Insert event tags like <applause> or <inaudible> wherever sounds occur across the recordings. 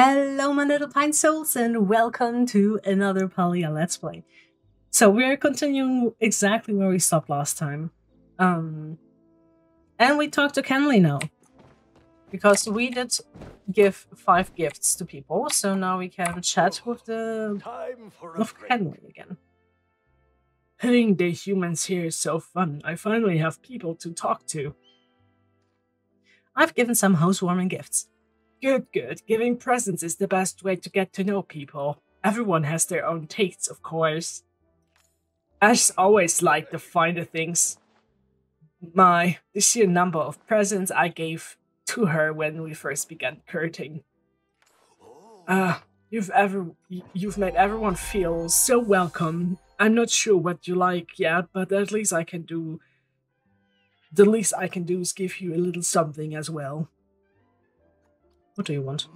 Hello, my little pine souls, and welcome to another Palia Let's Play. So we are continuing exactly where we stopped last time. Um, and we talked to Kenli now. Because we did give five gifts to people, so now we can chat with the Time for a with. Kenli again. Having the humans here is so fun. I finally have people to talk to. I've given some housewarming gifts. Good, good. Giving presents is the best way to get to know people. Everyone has their own tastes, of course. Ash always liked the finer things. My, the sheer number of presents I gave to her when we first began courting. Ah, you've ever you've made everyone feel so welcome. I'm not sure what you like yet, but at least I can do. The least I can do is give you a little something as well. What do you want?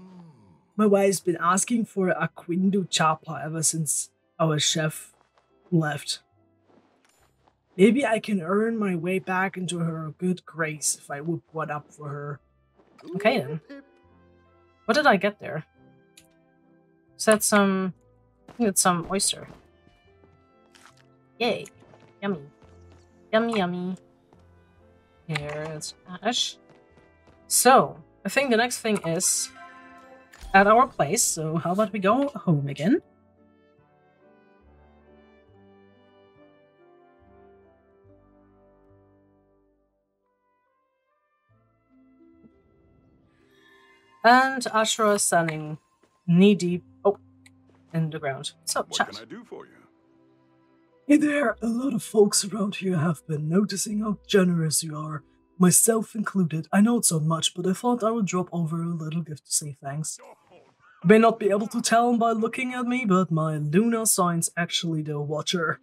My wife's been asking for a quindu chapa ever since our chef left. Maybe I can earn my way back into her good grace if I whip one up for her. Okay, then. What did I get there? Is that some... I think it's some oyster. Yay. Yummy. Yummy, yummy. Here's Ash. So, I think the next thing is at our place, so how about we go home again? And Ashra is standing knee deep oh, in the ground. So, What chat. can I do for you? Hey there, a lot of folks around here have been noticing how generous you are, myself included. I know it's not much, but I thought I would drop over a little gift to say thanks. May not be able to tell by looking at me, but my Luna sign's actually the Watcher.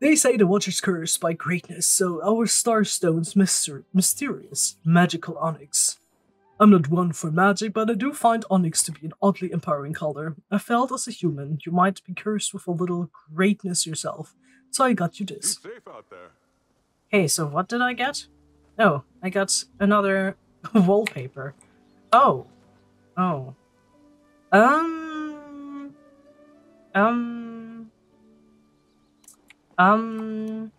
They say the Watcher's cursed by greatness, so our Starstone's myster- mysterious, magical onyx. I'm not one for magic, but I do find onyx to be an oddly empowering color. I felt as a human, you might be cursed with a little greatness yourself, so I got you this. safe out there. Okay, so what did I get? Oh, I got another <laughs> wallpaper. Oh. Oh. Um. Um. Um.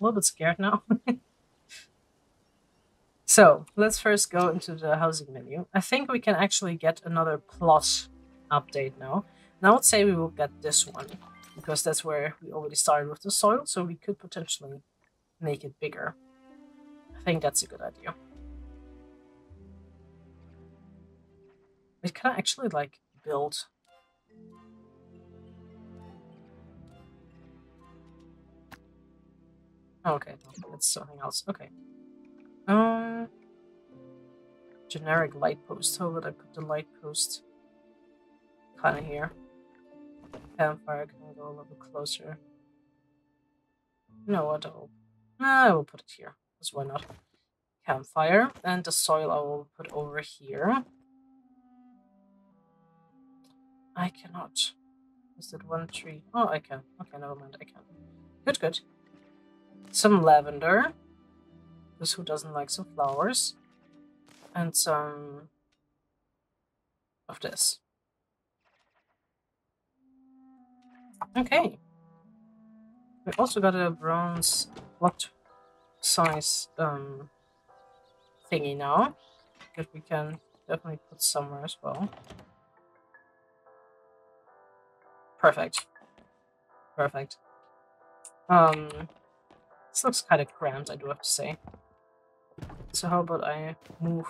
A little bit scared now. <laughs> so, let's first go into the housing menu. I think we can actually get another plot update now. And I would say we will get this one. Because that's where we already started with the soil, so we could potentially make it bigger. I think that's a good idea. Wait, can I actually like build? Oh, okay, it's something else. Okay. Um, generic light post. How would I put the light post? Kind of here. Campfire can go a little closer. No, I don't. I will put it here. Because why not? Campfire. And the soil I will put over here. I cannot. Is it one tree? Oh, I can. Okay, never mind. I can. Good, good. Some lavender. Because who doesn't like some flowers? And some of this. Okay. We also got a bronze block size um thingy now that we can definitely put somewhere as well. Perfect. Perfect. Um this looks kind of cramped, I do have to say. So how about I move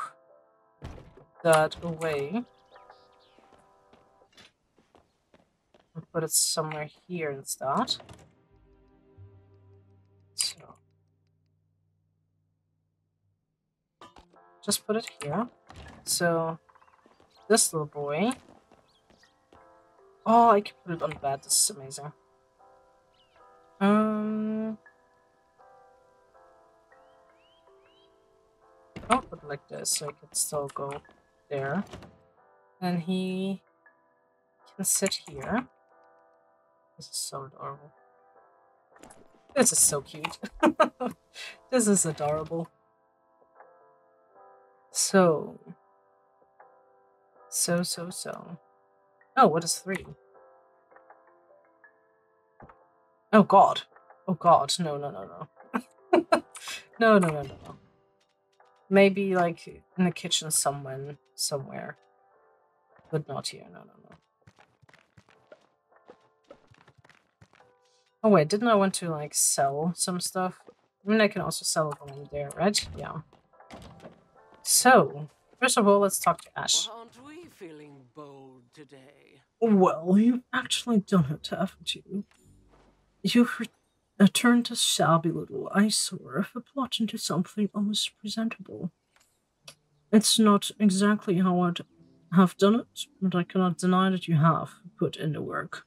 that away and put it somewhere here instead. Just put it here. So this little boy. Oh, I can put it on bed. This is amazing. Um, I'll put it like this so I can still go there. And he can sit here. This is so adorable. This is so cute. <laughs> this is adorable. So, So, so, so. Oh, what is three? Oh god. Oh god. No, no, no, no. <laughs> no, no, no, no, no. Maybe like in the kitchen somewhere, somewhere. But not here. No, no, no. Oh wait, didn't I want to like sell some stuff? I mean, I can also sell it there, right? Yeah. So, first of all, let's talk to Ash. Aren't we feeling bold today? Well, you've actually done it, haven't you? You've turned a shabby little eyesore of a plot into something almost presentable. It's not exactly how I'd have done it, but I cannot deny that you have put in the work.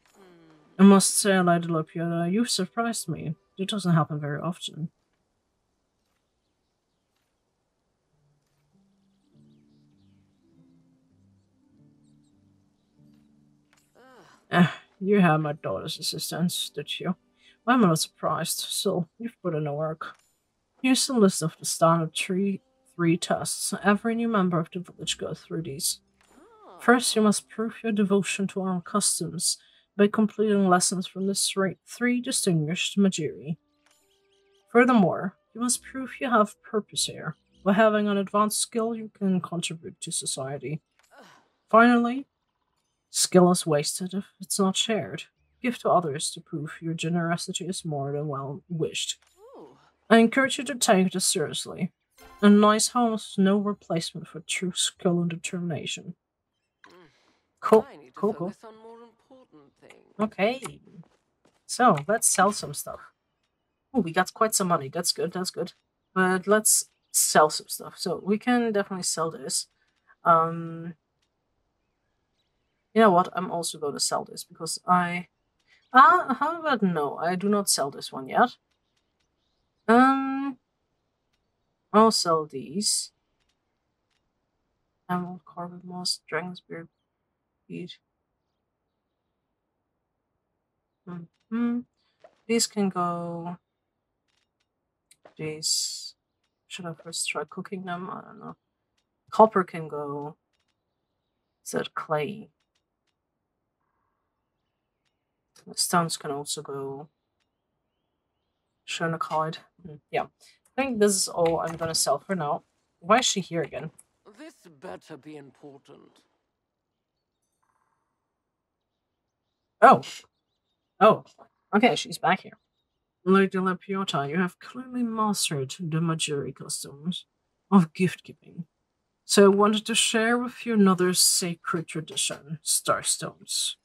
I must say, Lady Lepiota, you've surprised me. It doesn't happen very often. Eh, you had my daughter's assistance, did you? I'm not surprised. Still, you've put in the work. Here's a list of the standard three, three tests. Every new member of the village goes through these. ah. First, you must prove your devotion to our customs by completing lessons from the three, three distinguished Majiri. Furthermore, you must prove you have purpose here. By having an advanced skill, you can contribute to society. Finally, skill is wasted if it's not shared. Give to others to prove your generosity is more than well wished. Ooh. I encourage you to take this seriously. A nice home is no replacement for true skill and determination. Mm. Cool, I need to cool, cool. focus on more important things. Okay. So, let's sell some stuff. Oh, we got quite some money. That's good, that's good. But let's sell some stuff. So, we can definitely sell this. Um, you know what? I'm also going to sell this because I. Ah, how about no? I do not sell this one yet. Um, I'll sell these. Emerald Carpet Moss, Dragon's Beard Peat. Hmm. These can go. These. Should I first try cooking them? I don't know. Copper can go. Is that clay? The stones can also go. Shonakard. Hmm, Yeah. I think this is all I'm gonna sell for now. Why is she here again? This better be important. Oh. Oh. Okay, she's back here. Lady Lepiota, you have clearly mastered the Majiri customs of gift giving. So I wanted to share with you another sacred tradition, Starstones.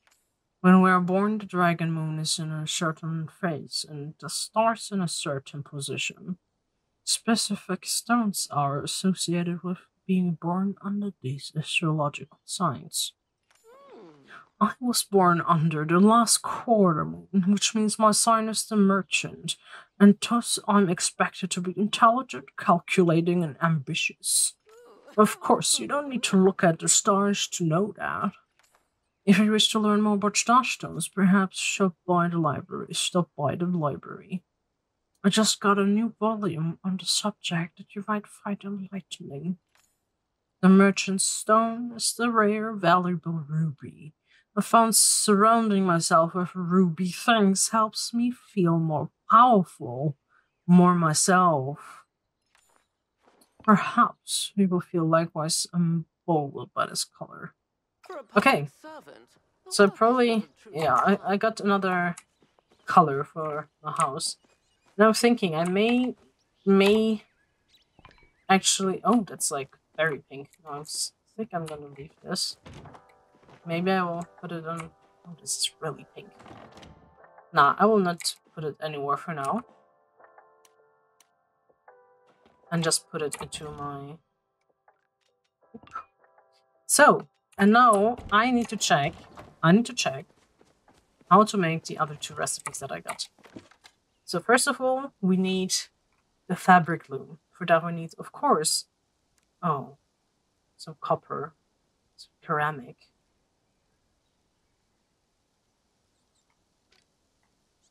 When we are born, the dragon moon is in a certain phase and the stars in a certain position. Specific stones are associated with being born under these astrological signs. Hmm. I was born under the last quarter moon, which means my sign is the merchant, and thus I'm expected to be intelligent, calculating, and ambitious. Of course, you don't need to look at the stars to know that. If you wish to learn more about starstones, perhaps shop by the library. Stop by the library. I just got a new volume on the subject that you might find enlightening. The Merchant's Stone is the rare, valuable ruby. I found surrounding myself with ruby things helps me feel more powerful, more myself. Perhaps you will feel likewise emboldened by this color. Okay. public servant, the So probably, not a true yeah, I. I got another color for the house. And I'm thinking I may, may actually, oh, that's like very pink. No, I think I'm gonna leave this. Maybe I will put it on, oh, this is really pink. Nah, I will not put it anywhere for now. And just put it into my... So, and now I need to check, I need to check how to make the other two recipes that I got. So first of all, we need the fabric loom. For that we need, of course, oh, some copper, some ceramic.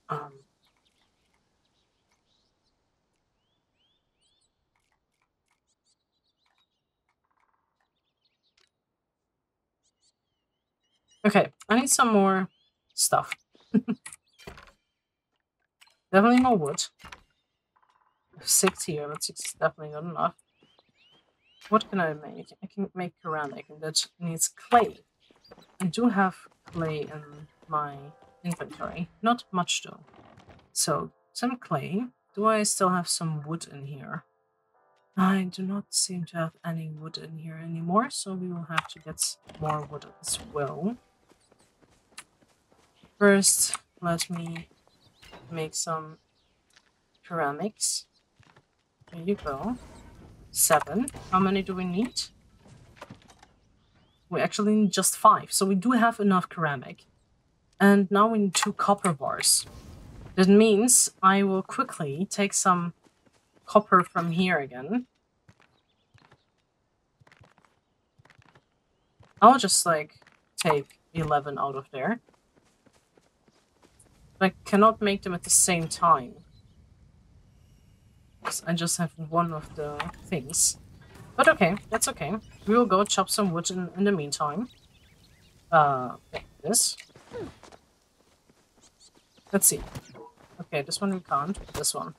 Um, Okay, I need some more stuff. <laughs> definitely more wood. Six here, but six is definitely not enough. What can I make? I can make ceramic, and that needs clay. I do have clay in my inventory. Not much though. So, some clay. Do I still have some wood in here? I do not seem to have any wood in here anymore, so we will have to get more wood as well. First, let me make some ceramics. There you go. Seven. How many do we need? We actually need just five, so we do have enough ceramic. And now we need two copper bars. That means I will quickly take some copper from here again. I'll just like take 11 out of there. I cannot make them at the same time. I just have one of the things. But okay, that's okay. We will go chop some wood in, in the meantime. Uh, this. Let's see. Okay, this one we can't. This one.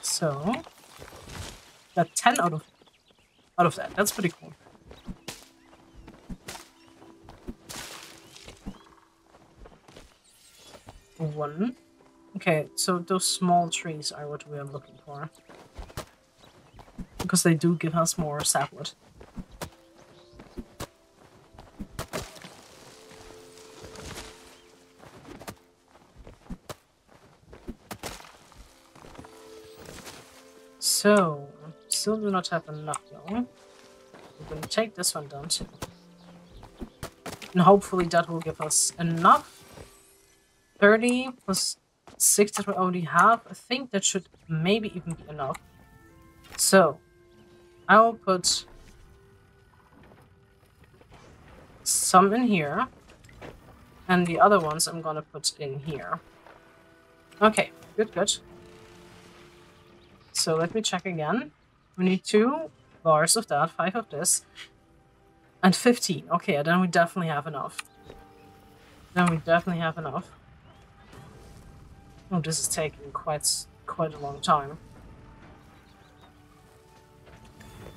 So, got 10 out of out of that. That's pretty cool. One. Okay, so those small trees are what we are looking for. Because they do give us more sapwood. So, still do not have enough. We're gonna take this one down too. And hopefully that will give us enough 30 plus 6 that we already have. I think that should maybe even be enough. So, I will put some in here. And the other ones I'm gonna put in here. Okay, good, good. So let me check again. We need two bars of that, five of this, and 15. Okay, then we definitely have enough. Then we definitely have enough. Oh, this is taking quite quite a long time.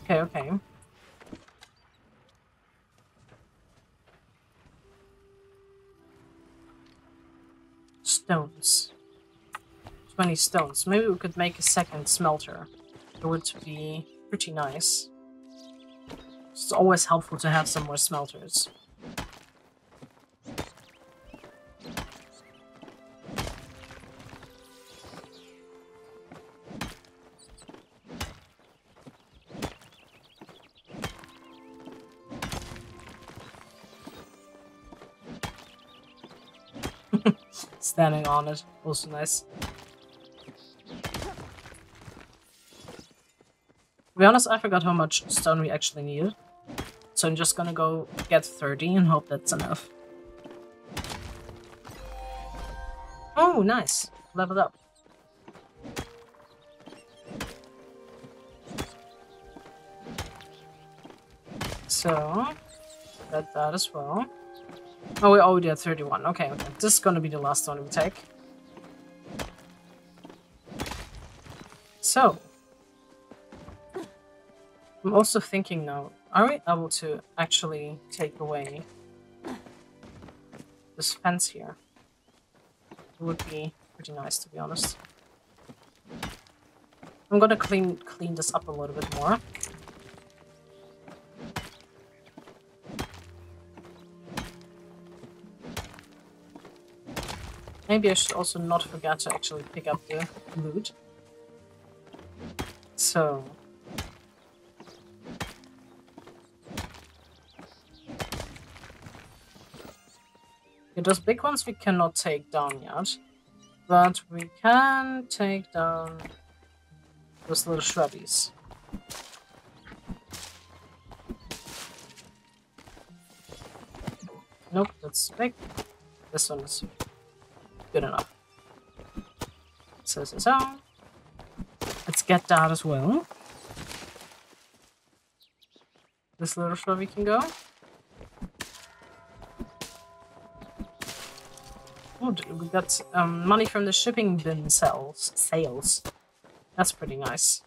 Okay, okay. Stones. 20 stones. Maybe we could make a second smelter. It would be pretty nice. It's always helpful to have some more smelters. <laughs> Standing on it, also nice. To be honest, I forgot how much stone we actually needed. So I'm just gonna go get 30 and hope that's enough. Oh, nice. Leveled up. So, got that as well. Oh, we're already had 31. Okay, okay. This is gonna be the last one we take. So, I'm also thinking now, are we able to actually take away this fence here? It would be pretty nice to be honest. I'm gonna clean clean this up a little bit more. Maybe I should also not forget to actually pick up the loot. So, Okay, those big ones we cannot take down yet. But we can take down those little shrubbies. Nope, that's big. This one is good enough. So, so, so. Let's get that as well. this little we can go. Oh, we got um, money from the shipping bin sales. Sales. That's pretty nice.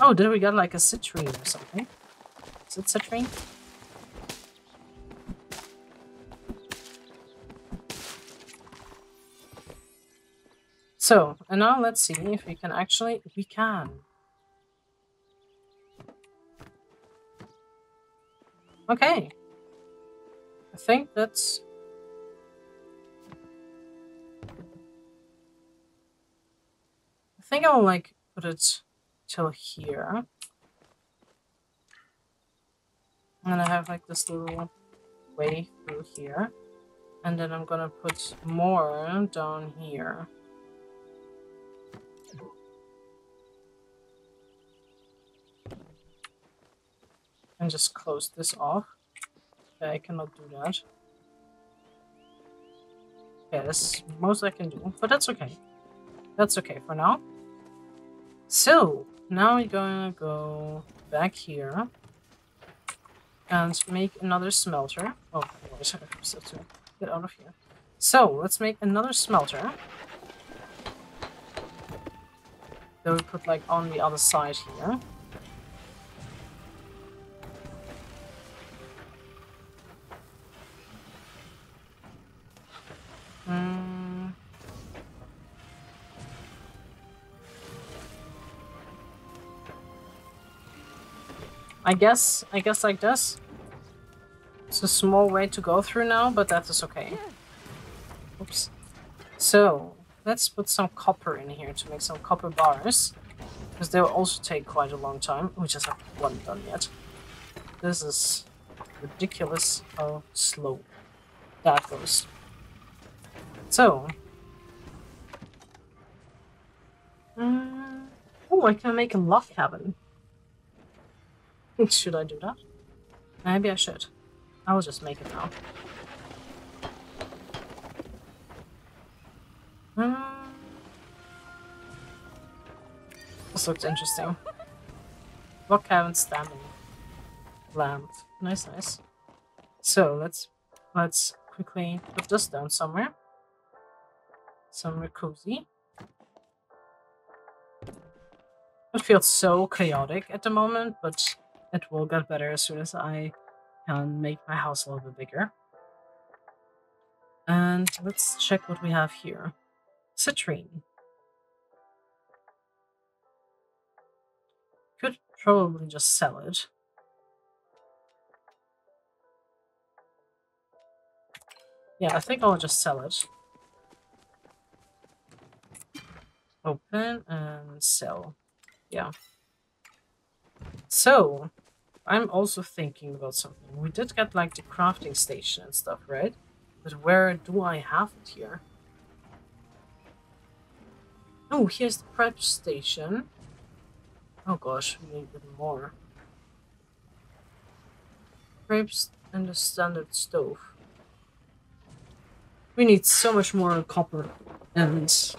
Oh, did we got like a citrine or something? Is it citrine? So, and now let's see if we can actually... We can. Okay. I think that's... I think I'll like put it till here. And then I have like this little way through here. And then I'm gonna put more down here. And just close this off. I cannot do that. Okay, that's most I can do, but that's okay. That's okay for now. So, now we're gonna go back here and make another smelter. Oh, I have to get out of here. So, let's make another smelter. That we put like on the other side here. Mm. I guess, I guess like this. It's a small way to go through now, but that is okay. Oops. So, let's put some copper in here to make some copper bars. Because they will also take quite a long time. We just have one done yet. This is ridiculous how slow that goes. So. Mm, oh, I can make a log cabin. <laughs> Should I do that? Maybe I should. I will just make it now. Mm. This looks interesting. Log cabin standing. Lamp. Nice, nice. So let's let's quickly put this down somewhere. Somewhere cozy. It feels so chaotic at the moment, but it will get better as soon as I can make my house a little bit bigger. And let's check what we have here. Citrine. Could probably just sell it. Yeah, I think I'll just sell it. Open and sell. Yeah. So, I'm also thinking about something. We did get like the crafting station and stuff, right? But where do I have it here? Oh, here's the prep station. Oh gosh, we need more. Preps and the standard stove. We need so much more copper and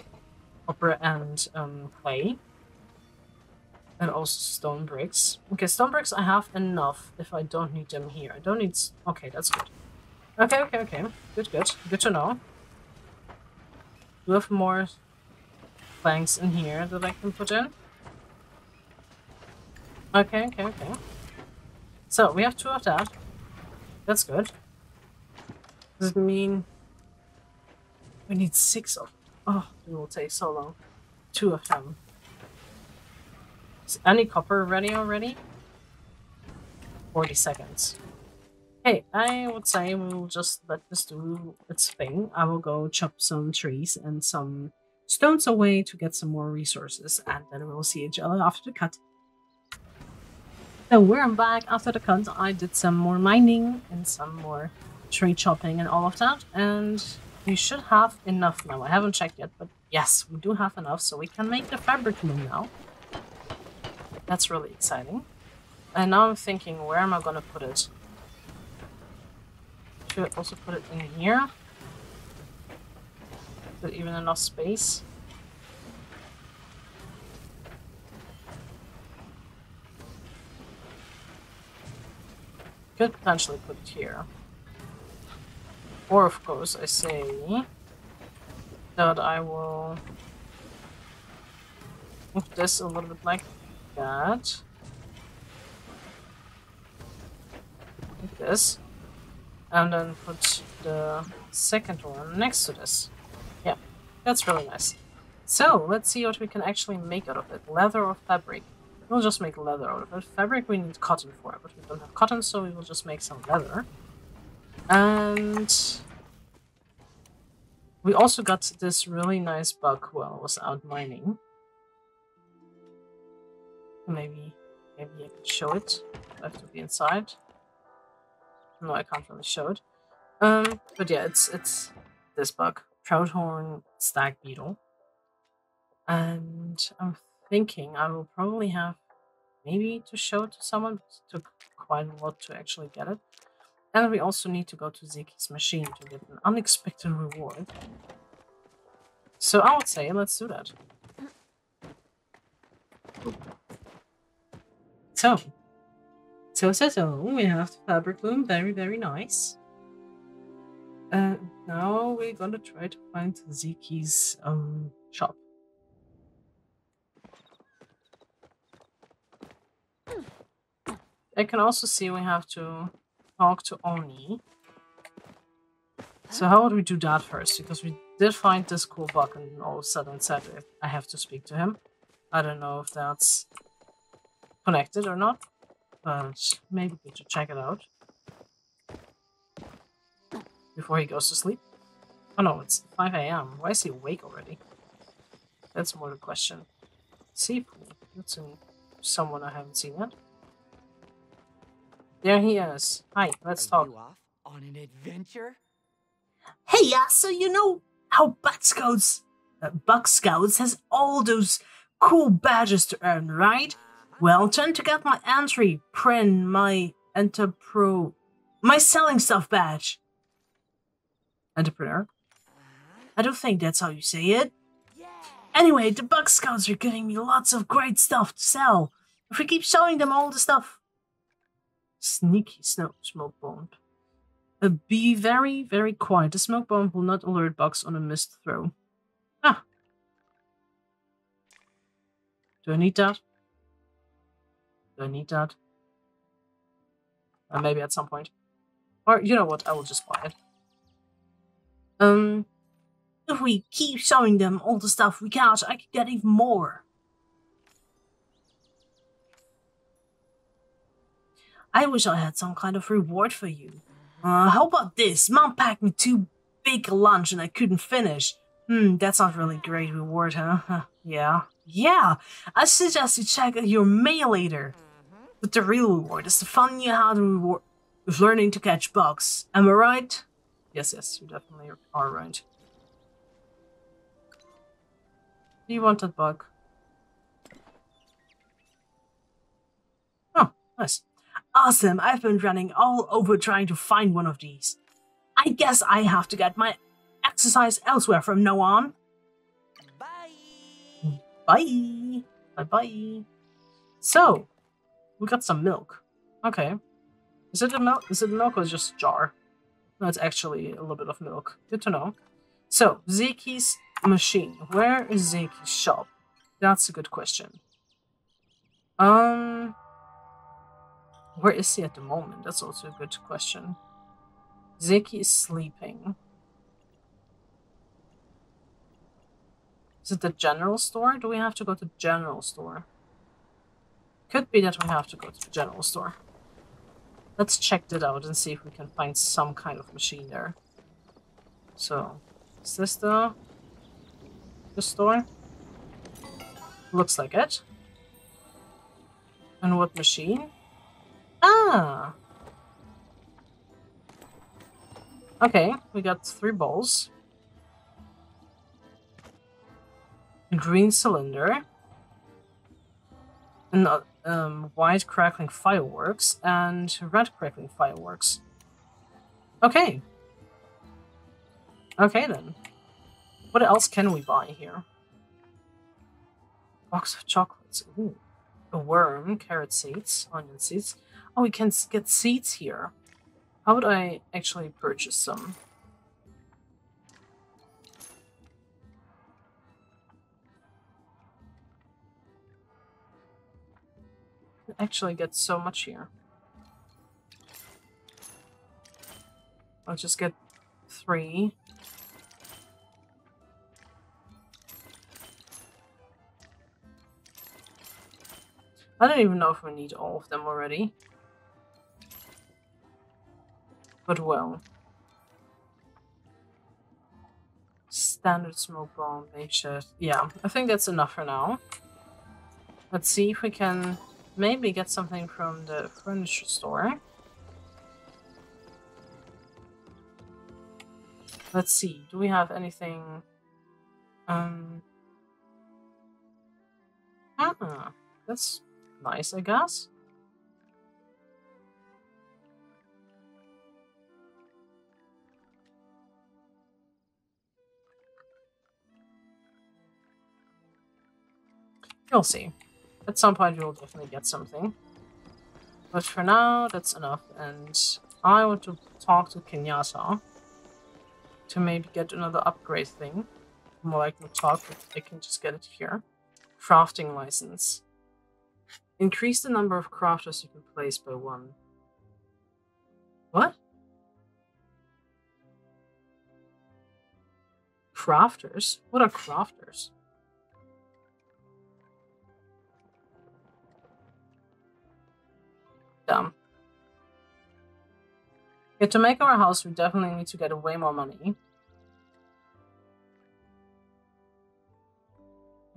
copper and um, clay. And also stone bricks. Okay, stone bricks I have enough if I don't need them here. I don't need... Okay, that's good. Okay, okay, okay. Good, good. Good to know. We have more planks in here that I can put in? Okay, okay, okay. So, we have two of that. That's good. Does it mean... We need six of... Oh, it will take so long. Two of them. Is any copper ready already? 40 seconds. Hey, I would say we will just let this do its thing. I will go chop some trees and some stones away to get some more resources, and then we will see each other after the cut. So we're back after the cut. I did some more mining and some more tree chopping and all of that, and we should have enough now. I haven't checked yet, but yes, we do have enough, so we can make the fabric loom now. That's really exciting. And now I'm thinking, where am I gonna put it? Should I also put it in here? Even enough space? Could potentially put it here. Or, of course, I say that I will move this a little bit like that. Like this. And then put the second one next to this. That's really nice. So, let's see what we can actually make out of it. Leather or fabric? We'll just make leather out of it. Fabric we need cotton for, but we don't have cotton, so we will just make some leather. And we also got this really nice bug while I was out mining. Maybe, maybe I can show it. I have to be inside. No, I can't really show it. Um, but yeah, it's it's this bug, Proudhorn stag beetle, and I'm thinking I will probably have maybe to show to someone. It took quite a lot to actually get it. And we also need to go to Zeki's machine to get an unexpected reward. So I would say let's do that. So, so, so, so, we have the fabric loom, very, very nice. Uh, now we're gonna try to find Zeki's um, shop. I can also see we have to talk to Auni. So how would we do that first? Because we did find this cool bug and all of a sudden said I have to speak to him. I don't know if that's connected or not, but maybe we should check it out. Before he goes to sleep. Oh no, it's 5 a.m. Why is he awake already? That's more the question. Seafood. That's in someone I haven't seen yet. There he is. Hi, let's Are talk. you off on an adventure? Hey, yeah, so you know how Bug Scouts, uh, Bug Scouts has all those cool badges to earn, right? Well, trying to get my entry print, my Enterpro, my selling stuff badge. Entrepreneur. I don't think that's how you say it. Anyway, the Bug Scouts are giving me lots of great stuff to sell. If we keep showing them all the stuff. Sneaky snow smoke bomb. Uh, be very, very quiet. The smoke bomb will not alert bugs on a missed throw. Ah. Do I need that? Do I need that? Uh, maybe at some point. Or, you know what, I will just buy it. Um, If we keep showing them all the stuff we got, I could get even more. I wish I had some kind of reward for you. Uh, how about this? Mom packed me too big a lunch and I couldn't finish. Hmm, that's not really great reward, huh? <laughs> Yeah. Yeah, I suggest you check your mail later. But the real reward is the fun you had with learning to catch bugs. Am I right? Yes, yes, you definitely are right. Do you want that bug? Oh, nice. Awesome, I've been running all over trying to find one of these. I guess I have to get my exercise elsewhere from now on. Bye. Bye. Bye bye. So, we got some milk. Okay. Is it a milk? Is it milk or just jar? No, it's actually a little bit of milk. Good to know. So, Zeki's machine. Where is Zeki's shop? That's a good question. Um, where is he at the moment? That's also a good question. Zeki is sleeping. Is it the general store? Do we have to go to the general store? Could be that we have to go to the general store. Let's check that out and see if we can find some kind of machine there. So, is this the, the store? Looks like it. And what machine? Ah! Okay, we got three balls. A green cylinder. And uh, um, white crackling fireworks and red crackling fireworks. Okay. Okay then. What else can we buy here? Box of chocolates. Ooh. A worm, carrot seeds, onion seeds. Oh, we can get seeds here. How would I actually purchase some? Actually, get so much here. I'll just get three. I don't even know if we need all of them already. But well. Standard smoke bomb, makeshift. Yeah, I think that's enough for now. Let's see if we can maybe get something from the furniture store. Let's see, do we have anything? Um. Ah, that's nice, I guess. You'll see. At some point, you'll definitely get something. But for now, that's enough. And I want to talk to Kenyatta to maybe get another upgrade thing. More like no talk, but I can just get it here. Crafting license. Increase the number of crafters you can place by one. What? Crafters? What are crafters? Dumb. Yeah, to make our house, we definitely need to get way more money.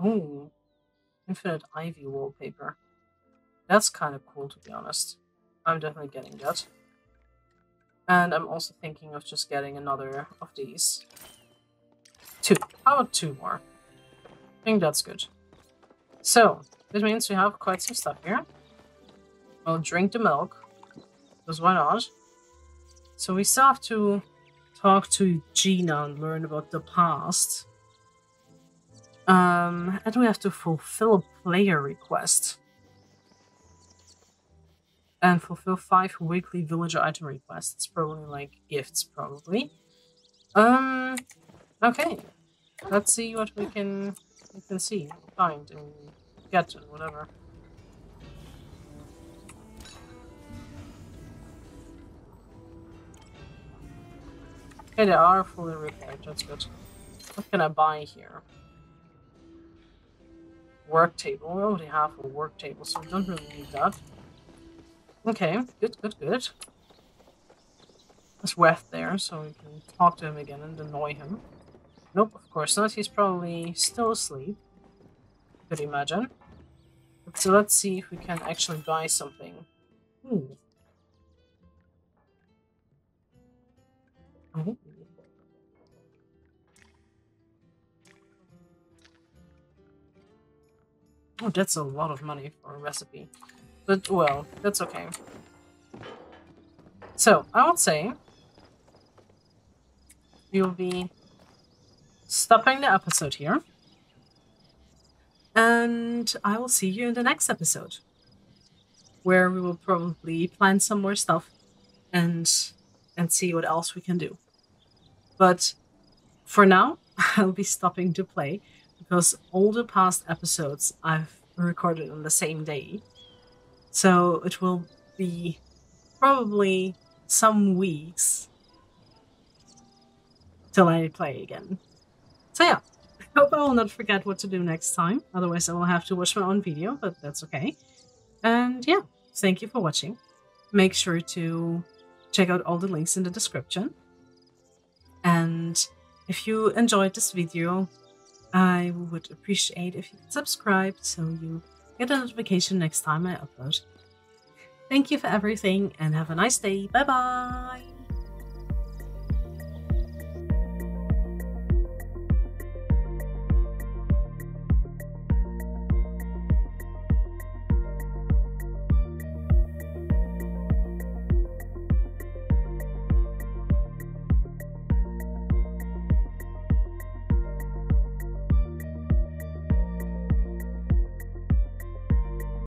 Ooh. Infinite Ivy wallpaper. That's kind of cool, to be honest. I'm definitely getting that. And I'm also thinking of just getting another of these. Two. How about two more? I think that's good. So, this means we have quite some stuff here. I'll drink the milk. Because why not? So we still have to talk to Jina and learn about the past. Um, and we have to fulfill a player request. And fulfill five weekly villager item requests. It's Probably like gifts, probably. Um, okay. Let's see what we can we can see, find, and get, and whatever. Okay, they are fully repaired. That's good. What can I buy here? Work table. We already have a work table, so we don't really need that. Okay, good, good, good. There's Weth there, so we can talk to him again and annoy him. Nope, of course not. He's probably still asleep. Could imagine. So let's see if we can actually buy something. Ooh. Oh, that's a lot of money for a recipe. But, well, that's okay. So, I would say we'll be stopping the episode here. And I will see you in the next episode. Where we will probably plan some more stuff and and see what else we can do. But for now, <laughs> I'll be stopping to play because all the past episodes I've recorded on the same day. So it will be probably some weeks till I play again. So yeah, I hope I will not forget what to do next time. Otherwise, I will have to watch my own video, but that's okay. And yeah, thank you for watching. Make sure to check out all the links in the description. And if you enjoyed this video, I would appreciate if you could subscribe so you get a notification next time I upload. Thank you for everything and have a nice day. Bye bye.